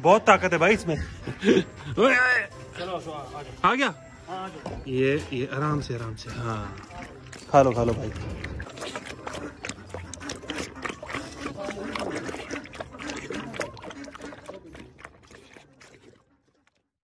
बहुत ताकत है भाई इसमें। चलो आ गया। ये ये आराम से आराम से। हाँ। खा लो खा लो भाई।